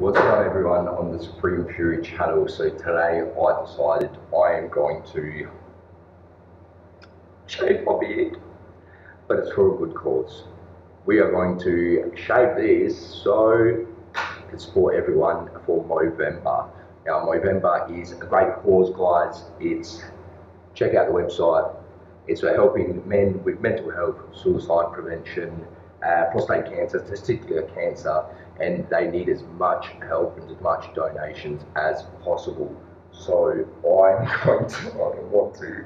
What's up everyone on the Supreme Fury channel? So today I decided I am going to shave my beard, but it's for a good cause. We are going to shave this so to support everyone for Movember. Now Movember is a great cause guys. It's, check out the website. It's for helping men with mental health, suicide prevention, uh, prostate cancer, testicular cancer, and they need as much help and as much donations as possible. So I'm going to, I want to,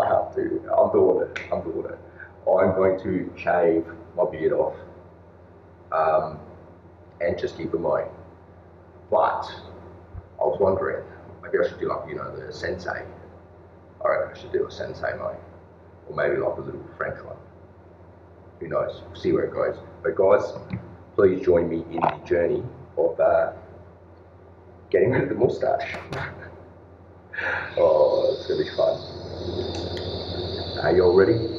I have to, I'm doing it, I'm doing it. I'm going to shave my beard off um, and just keep it mowing. But I was wondering, maybe I should do like, you know, the sensei. I reckon I should do a sensei mowing. Or maybe like a little French one who knows? We'll see where it goes. But guys, please join me in the journey of uh, getting rid of the mustache. oh, it's gonna be fun. Are you all ready?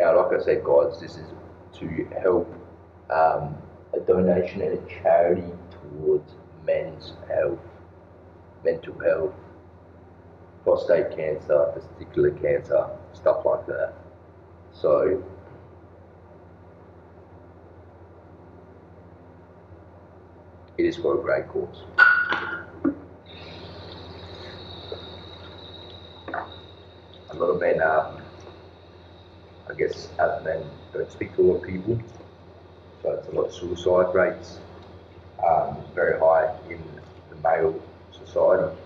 Now, like I said, guys, this is to help um, a donation and a charity towards men's health, mental health, prostate cancer, testicular cancer, stuff like that. So, it is for a great cause. A lot of men are I guess as men don't speak to a lot of people, so it's a lot of suicide rates, um, very high in the male society.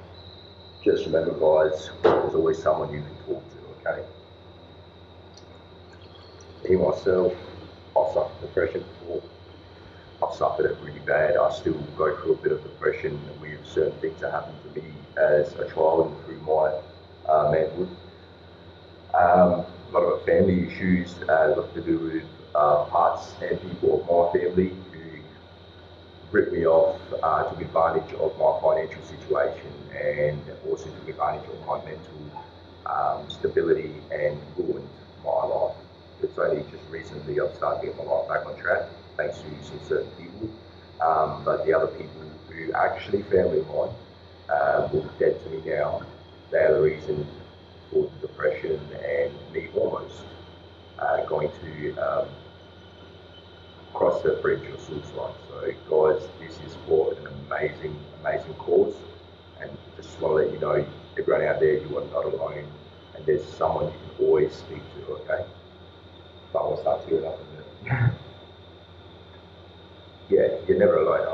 Just remember, guys, there's always someone you can talk to. Okay. Me myself, I've suffered depression before. I've suffered it really bad. I still go through a bit of depression with certain things that happened to me as a child and through my uh, manhood. Um, lot of family issues uh, got to do with uh, parts and people of my family who ripped me off, uh, took advantage of my financial situation, and also took advantage of my mental um, stability and ruined my life. It's only just recently I've started getting my life back on track, thanks to some certain people. Um, but the other people who actually family of mine, uh, be dead to me now. They are the reason for the depression and me almost uh, going to um, cross the bridge of suicide. So guys, this is for an amazing, amazing cause. And just want to let you know, everyone out there, you are not alone. And there's someone you can always speak to, okay? But I'll start tearing up in a minute. yeah, you're never alone,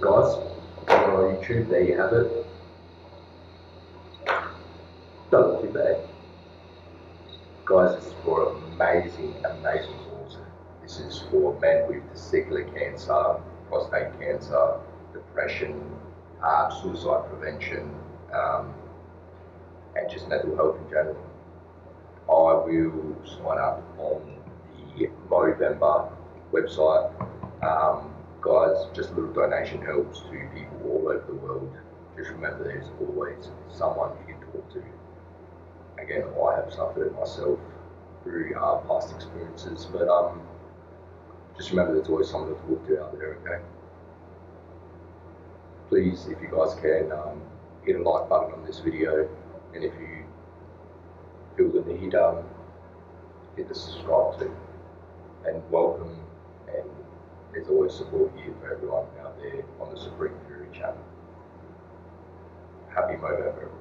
guys, on our YouTube, there you have it. Look too bad. Guys, this is for amazing, amazing cause. This is for men with testicular cancer, prostate cancer, depression, uh, suicide prevention, um, and just mental health in general. I will sign up on the Movember website. Um, guys, just a little donation helps to people all over the world. Just remember there's always someone you can talk to. Again, I have suffered myself through uh, past experiences, but um, just remember there's always someone to talk to out there, okay? Please, if you guys can, um, hit a like button on this video, and if you feel the need, um, hit the subscribe too. And welcome, and there's always support here for everyone out there on the Supreme Fury channel. Happy Movember, everyone.